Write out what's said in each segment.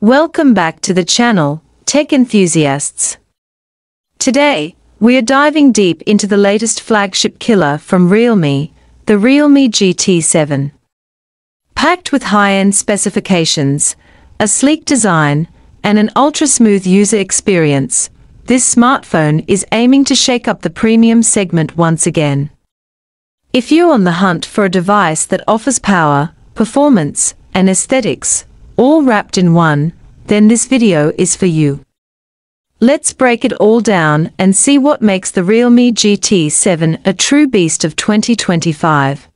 Welcome back to the channel, Tech Enthusiasts. Today, we are diving deep into the latest flagship killer from Realme, the Realme GT7. Packed with high-end specifications, a sleek design, and an ultra-smooth user experience, this smartphone is aiming to shake up the premium segment once again. If you're on the hunt for a device that offers power, performance, and aesthetics, all wrapped in one, then this video is for you. Let's break it all down and see what makes the Realme GT7 a true beast of 2025.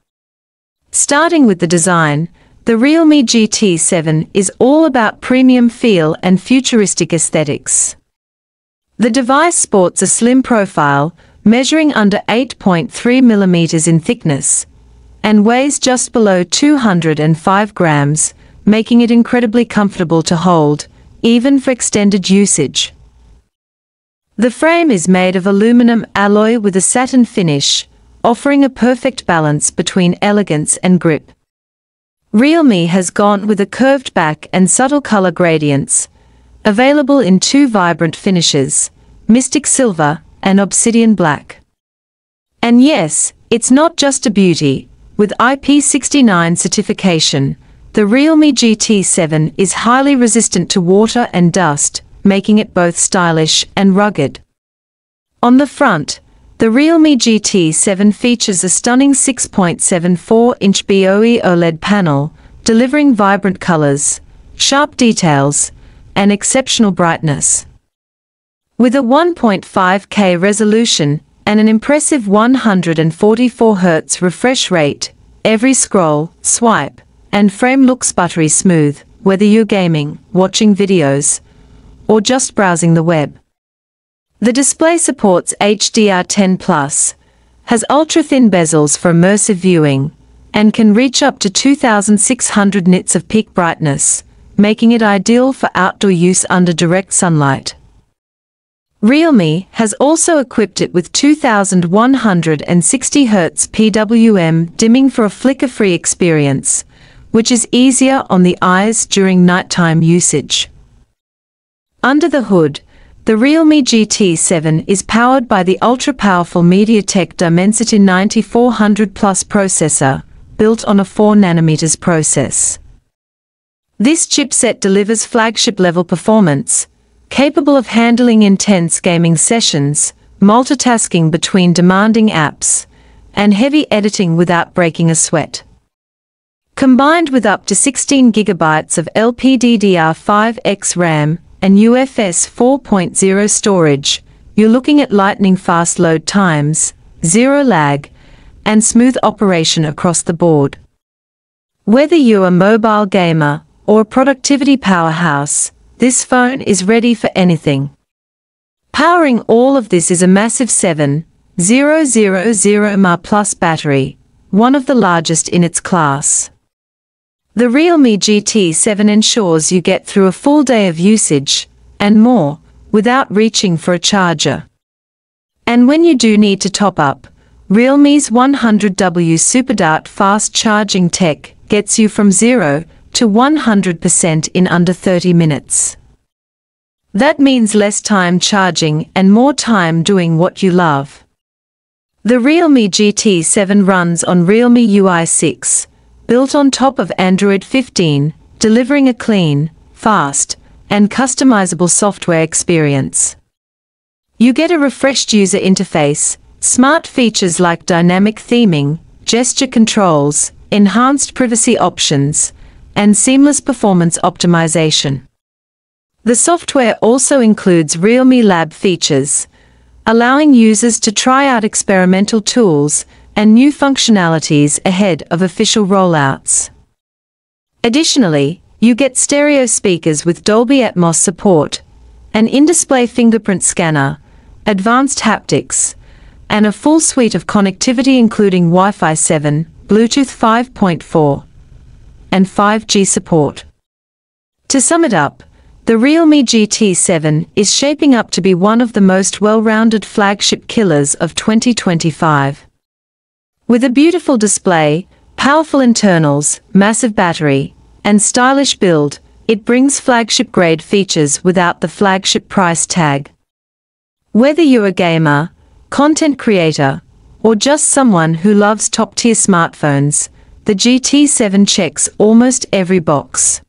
Starting with the design, the Realme GT7 is all about premium feel and futuristic aesthetics. The device sports a slim profile, measuring under 8.3 mm in thickness, and weighs just below 205 grams, making it incredibly comfortable to hold, even for extended usage. The frame is made of aluminum alloy with a satin finish, offering a perfect balance between elegance and grip. Realme has gone with a curved back and subtle color gradients, available in two vibrant finishes, Mystic Silver and Obsidian Black. And yes, it's not just a beauty, with IP69 certification, the Realme GT7 is highly resistant to water and dust, making it both stylish and rugged. On the front, the Realme GT7 features a stunning 6.74-inch BOE OLED panel, delivering vibrant colors, sharp details, and exceptional brightness. With a 1.5K resolution and an impressive 144 Hz refresh rate, every scroll, swipe, and frame looks buttery smooth, whether you're gaming, watching videos, or just browsing the web. The display supports HDR10+, has ultra-thin bezels for immersive viewing, and can reach up to 2600 nits of peak brightness, making it ideal for outdoor use under direct sunlight. Realme has also equipped it with 2160 Hz PWM dimming for a flicker-free experience, which is easier on the eyes during nighttime usage. Under the hood, the Realme GT7 is powered by the ultra-powerful MediaTek Dimensity 9400 Plus processor, built on a 4nm process. This chipset delivers flagship-level performance, capable of handling intense gaming sessions, multitasking between demanding apps, and heavy editing without breaking a sweat. Combined with up to 16 gigabytes of LPDDR5X RAM and UFS 4.0 storage, you're looking at lightning-fast load times, zero lag, and smooth operation across the board. Whether you're a mobile gamer or a productivity powerhouse, this phone is ready for anything. Powering all of this is a massive 7000 mAh plus battery, one of the largest in its class. The Realme GT7 ensures you get through a full day of usage, and more, without reaching for a charger. And when you do need to top up, Realme's 100W SuperDart fast charging tech gets you from 0 to 100% in under 30 minutes. That means less time charging and more time doing what you love. The Realme GT7 runs on Realme UI 6, built on top of Android 15, delivering a clean, fast, and customizable software experience. You get a refreshed user interface, smart features like dynamic theming, gesture controls, enhanced privacy options, and seamless performance optimization. The software also includes Realme Lab features, allowing users to try out experimental tools and new functionalities ahead of official rollouts. Additionally, you get stereo speakers with Dolby Atmos support, an in-display fingerprint scanner, advanced haptics, and a full suite of connectivity including Wi-Fi 7, Bluetooth 5.4, and 5G support. To sum it up, the Realme GT7 is shaping up to be one of the most well-rounded flagship killers of 2025. With a beautiful display, powerful internals, massive battery, and stylish build, it brings flagship grade features without the flagship price tag. Whether you're a gamer, content creator, or just someone who loves top-tier smartphones, the GT7 checks almost every box.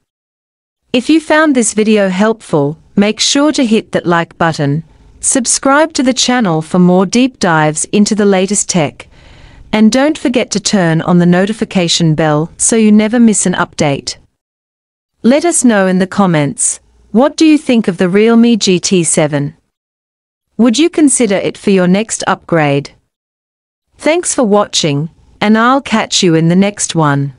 If you found this video helpful, make sure to hit that like button, subscribe to the channel for more deep dives into the latest tech, and don't forget to turn on the notification bell so you never miss an update. Let us know in the comments, what do you think of the Realme GT7? Would you consider it for your next upgrade? Thanks for watching, and I'll catch you in the next one.